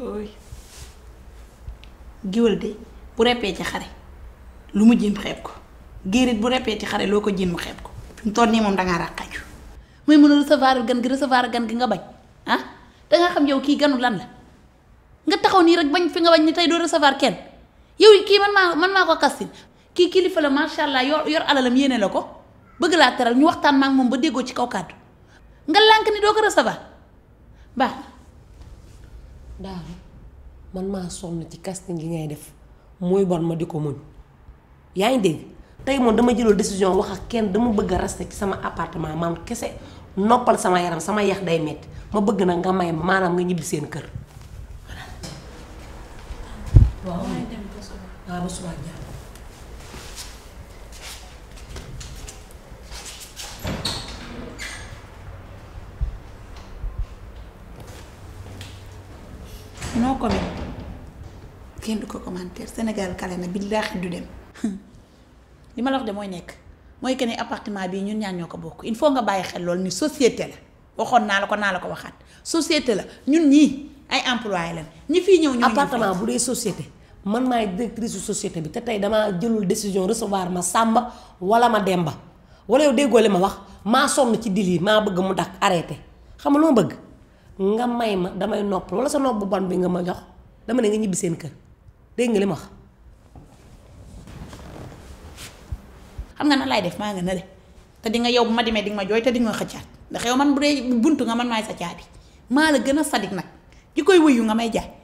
ooy géwél de bu reppee ci xare lu mu jëm xeeb ko géerit bu reppee ci xare loo ko jëm mu xeeb ko fi mu toll nii moom dangaa ràqaju may mën a recevoir gan gi recevoir gan gi nga bañ ah da nga xam yow kii ganu lan la nga taxaw nii rek bañ fi nga bañ ni tey doo recevoir kenn yow kii man maa man maa ko kastin kii kilifa la macha allah yor yor alalam yéene la ko bëgg laa teral ñu waxtaan ma ak moom ba déggoo ci kaw kàddu nga lànk ni doo ko recevoir baax na daal man maa sonn ci casting gi ngay def muy bon ma di ko muñ yaa ngi dégg tey moom dama jëloo décision wax ak kenn dama bëgg a rester ci sama appartement man kese noppal sama yaram sama yax day metti ma bëgg nag nga may ma maanaam nga ñibbi seen kër. waaw waaw ba suba jàmm. noo ko kenn du ko commentaire Sénégal kale na billaahi du dem li ma la wax de mooy nekk mooy que ni appartement bii ñun ñaan ñoo ko bokk il faut nga bàyyi xel loolu ni société la waxoon naa la ko naa la ko waxaat société la ñun ñii ay employé lañ ñi fii ñëw ñoo appartement bu dee société man maay directrice su société bi te tey damaa jëlul décision recevoir ma Samba wala ma Demba wala yow déggoo li ma wax maa sonn ci dil yi maa bëgg mu dakk arrêté xam nga lu ma bëgg nga may ma damay nopp wala sa nopp bu bon bi nga ma jox dama ne nga ñibbi seen kër dégg nga li ma wax. xam nga na laay def maa nga nële te di nga yow bu ma demee di nga ma jooy te di nga ma xëccaat ndax yow man bu dee buntu nga man maay sa caabi maa la gën a sadik nag ki koy wuyu nga may jaay.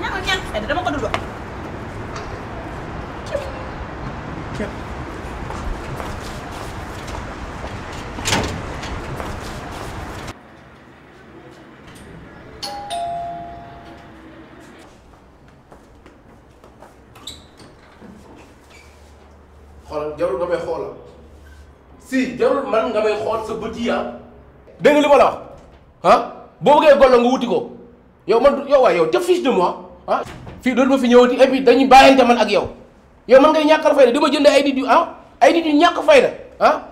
ñaama ñàkk fayda dama ko dul wax xoolal jarul nga may xoolal si jarul man nga may xool sa bët yi ah. dégg nga li ma la wax ah boo bëggee golo nga wuti ko yow man yow waay yow te fiche de moi ah fii dootuma fi ñëwati et puis dañuy bàyyante man ak yow yow man ngay ñàkkal fayda di ma jënd ay nit yu ah ay nit yu ñàkk fayda ah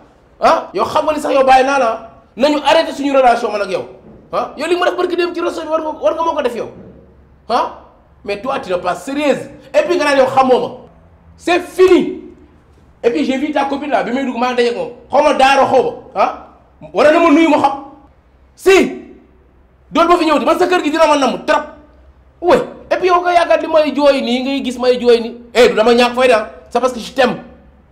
ah yow xam nga ni sax yow bàyyi naa la ah. nañu arrêté suñu relation man ak yow ah yow li ma def barki dem ci réseau bi war nga war nga moo ko def yow ah mais toi tu n'es pas sérieuse et puis nga naan yow xamoo ma c'est fini et puis j'ai vu ta copine là bi may dugg maa ngi dajeeg moom xaw ma daara xaw ma ah wala na ma nuyu ma xam si doon ba fi ñëw di man sa kër gi dina ma namm trop oui et puis yow nga yaakaar li may jooy nii ngay gis may jooy nii eh du dama ñàkk fayda c'est parce que je t'aime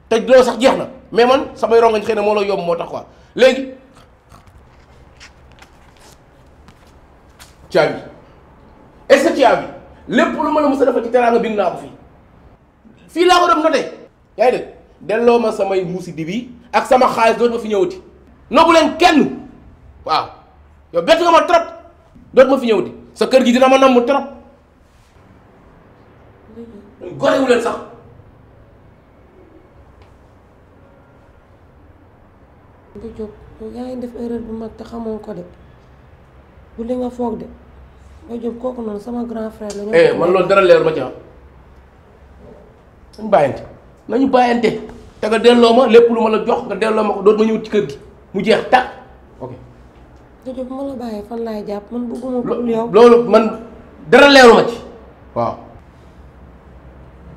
te loolu sax jeex na mais man samay rongañ xëy na moo la yomb moo tax quoi léegi caabi est-ce que caabi lépp lu ma la mës a defal ci teraanga bind naa ko fii fii laa ko dem noté yaa ngi delloo ma samay muusi di bi ak sama xaalis dootuma fi ñëwati nobu leen kenn waaw yow bett nga ma trop dootuma fi ñëwati sa kër gi dina ma namm trop gorewu leen sax bu jóg yaa ngi def erreur bu mag te xamoo ko de bu li nga foog de ba jóg kooku noonu sama grand frère la. Eh, man loolu dara leer ma ci nañu bàyyante nañu bàyyante te nga delloo ma lépp lu ma la jox nga delloo ma ko doot ma ñëw ci kër gi mu jeex tàkk ok. Jojo bu ma la bàyyee fan laay jàpp man bëgguma ko dul yow. loolu man dara leeru ma ci waaw.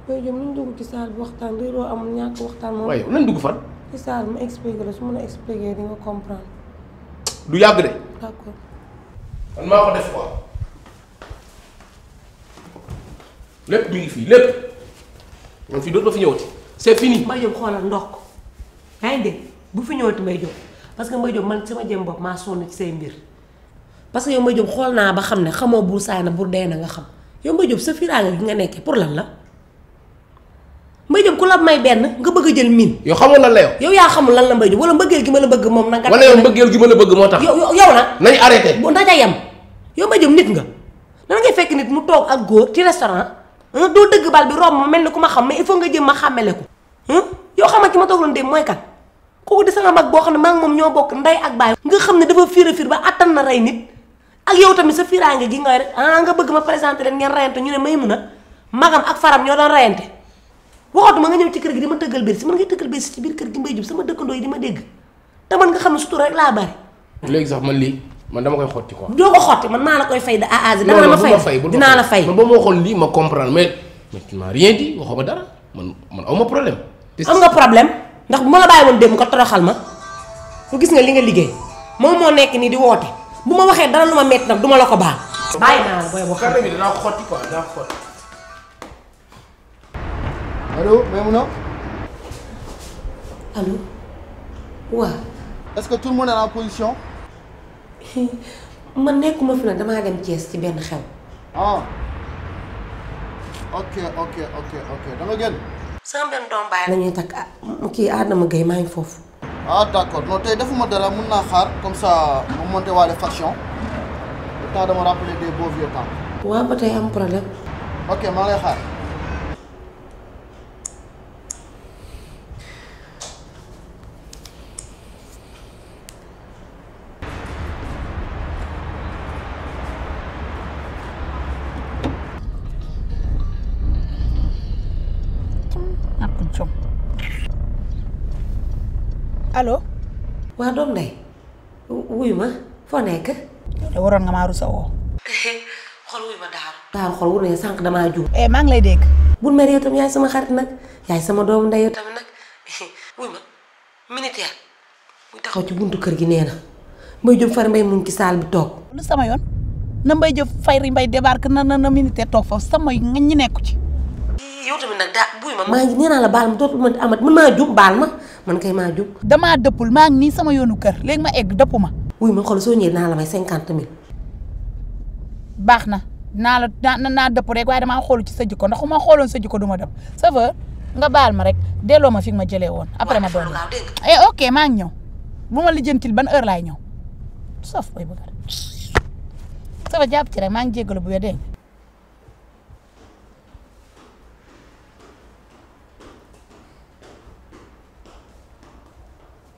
Jojo nañ dugg ci saal bi waxtaan bi loo amul ñàkk waxtaan moom. waaye yow nañ dugg fan ci saal ma expliqué la su ma la expliqué di nga comprendre du yàgg de. d'accord. man maa ko def quoi. lépp mi ngi fii lépp man fii dootoo fi ñëwati c'est fini. Mbaye Diop xoolal ndox ko yaa ngi dégg bu fi ñëwati Mbaye Diop parce que Mbaye Diop man sama jëm bopp maa sonn ci say mbir parce que yow Mbaye Diop xool naa ba xam ne xamoo buur saay na buur dee na nga xam yow Mbaye Diop sa firaanga gi nga nekkee pour lan la Mbaye Diop ku la may benn nga bëgg a jël miin yow xamoon lan la yow. yow yaa xamul lan la Mbaye Diop wala mbëggeel gi ma la bëgg moom na nga wala yow mbëggeel gi ma la bëgg moo tax. yow yow yow nag nañu arrêté. bu ndaja yam yow Mbaye Diop nit nga nan ngay fekk nit mu toog ak góor ci restaurant doo dëgg bal bi romb ma mel ni ku ma xam mais il faut nga jëm ma xàmmele ko yoo xamante ma toog loon dem mooy kan kooku di sama mag boo xam ne maa ngi moom ñoo bokk ndey ak baay nga xam ne dafa fiir a fiir ba attan na rey nit ak yow tamit sa fiiraange gi nga rek ah nga bëgg ma présenté leen ngeen reyante ñu ne may mun a magam ak faram ñoo doon reyante waxatuma nga ñëw ci kër gi di ma tëggal biir si man ngay tëggal biir si ci biir kër gi mbay jub sama dëkkandoo yi di ma dégg te man nga xam ne sutura rek laa bari léegi sax man lii man dama koy xotti quoi. doo ko xotti man maa la koy fay de A à Z. dama la fay dinaa la fay man ba ma waxoon lii ma comprendre mais mais tu m'as rien dit waxoo ma dara man man aw ma problème. am nga problème ndax bu ma la bàyyi woon dem nga toroxal ma bu gis nga li nga liggéey moom moo nekk nii di woote bu ma waxee dara lu ma métti nag du ma la ko baal. bàyyi naa la booy boo xam ne bi dinaa ko xotti quoi dinaa ko xotti. allo Maimouna. allo waaw. est-ce que tout le monde est en position. man nekkuma fi nag damaa dem Thiès ci benn xew. ah ok ok ok ok da nga génn. sama benn doom baay la ñuy takk ah kii Adama Gueye maa ngi foofu. ah d' accord non tey defuma dara mun naa xaar comme ça ma monté waale faction le temps dama rappeler des beaux vieux temps. waaw ba tey am problème. ok maa lay xaar. allo. waa doom ndey wuyu ma foo nekk. yow de waroon nga maa rusa woo. xol wuyu ma daal. daal xol wu ne sànq damaa juum. eh maa ngi lay dégg. bul mer yow tam yaay sama xarit nag yaay sama doomu ndey yow tamit nag wuyu ma militaire muy taxaw ci buntu kër gi nee na mbay jëm far mbay mun ci saal bi toog lu sama yoon na mbay jëf fay ri mbay débarque na na na militaire toog foofu sama nga ñi nekku ci yow tamit nag daa buy ma maa ngi nee naa la baal ma dootul ma amat man maa jub baal ma man kay maa jub damaa dëppul maa ngi nii sama yoonu kër léegi ma egg dëppu ma wuy ma xool soo ñëwee naa la may cinquante mille baax na naa la naa naa dëpp rek waaye damaa xool ci sa jikko ndax ma xooloon sa jikko du ma dëpp ça va nga baal ma rek delloo ma fi ma jëlee woon. après ma doon eh ok maa ngi ñëw bu ma lijjantil ban heure laay ñëw sauf booy bëgg ça va jàpp ci rek maa ngi jégalu bu wér dégg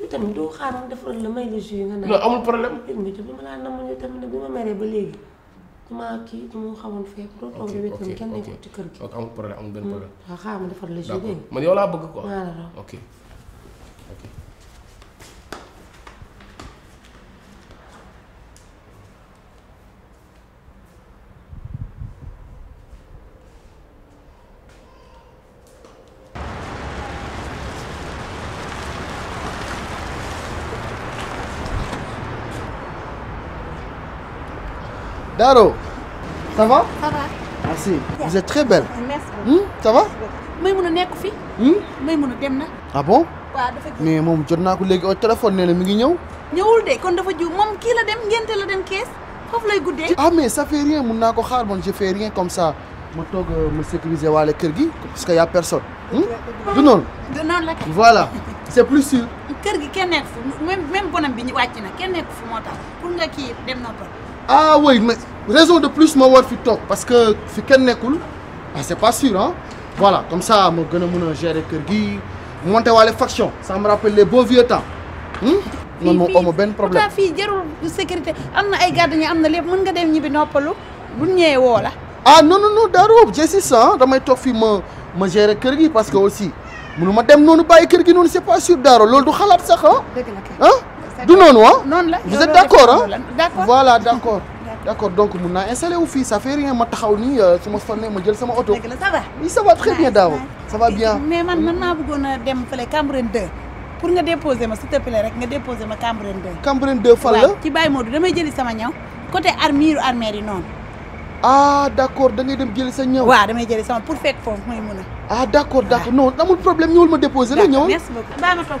yow tamit doo xaar ma defaral la may la jus yi nga naan. non amul problème. yëg nga ci bi ma laa namm yow tamit nag bi ma meree ba léegi damaa kii damaa xamoon feeb. doo toog di wéet kenn nekkul ci kër gi. ok amul problème amul benn problème. waaw xaar ma defaral la jus dégg nga. man yow laa bëgg quoi. maa la raw ok ok. Daro, ça va Ça va Merci. Vous êtes très belle. Merci. Hmm, ça va may mun a nekk fi hmm? may mun a dem na Ah bon waaw dafa mais moom jot naa ko léegi au téléphone nee na mi ngi ñëw. ñëwul de kon dafa jiw moom kii la dem ngénte la dem kees foofu lay guddee. ah mais ça fait rien mun naa ko xaar man je fais rien comme ça ma toog euh, ma sécuriser waale kër gi parce que y a personne. Hmm? du noonu. du noonu la voilà c'est plus sûr. kër gi kenn nekk fu même même bonam bi ñu wàcc na kenn nekk fu moo tax pour nga kii dem na ko. ah oui mais raison de plus ma war fi toog parce que fi kenn nekkul ah c'est pas sûr ah. voilà comme ça ma gën a mën a gérer kër gi monter waale faction ça me rappelle les beaux vieux temps. Hmm? man moom amoo benn problème fii fii jarul sécurité am na ay gardien am na lépp mën nga dem ñibbi noppalu bu ñëwee woo la. ah non non non Darou jësi ça damay toog fii ma ma gérer kër gi parce que aussi mënu ma dem noonu bàyyi kër gi noonu c'est pas sûr Darou loolu du xalaat sax ah. dëgg la kay ah. du noonu ah. noonu la vous êtes d'accord ah. d'accord voilà d'accord. d'accord donc mun naa installé wu fii ça fait rien ma taxaw nii euh, su ma sonnee ma jël sama oto. dëgg la ça va. oui ça va très bien Daaw. ça va bien mais man man maa bëggoon a dem fële Cambérène 2 pour nga déposer ma s'il te plaît rek nga déposer ma Cambérène 2. Cambérène 2 fan la waaw ci Baye Modou damay jëli sama ñaw côté armure armère yi noonu. ah d'accord da ngay dem jëli sa ñaw. waaw damay jëli sama pour fekk foofu mooy mun a. ah d'accord d'accord non amul problème ñëwal ma déposer la ñëwal. merci beaucoup baa ma toog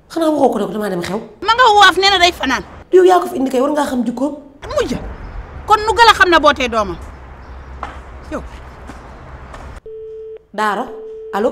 xanaa waxoo ko rek damaa dem xew. ma nga waaf nee na day fanaan. yow yaa ko fi indi kay war ngaa xam jikkoom. mujj kon nu gën a xam ne bootee doomam yow. Daaro allo.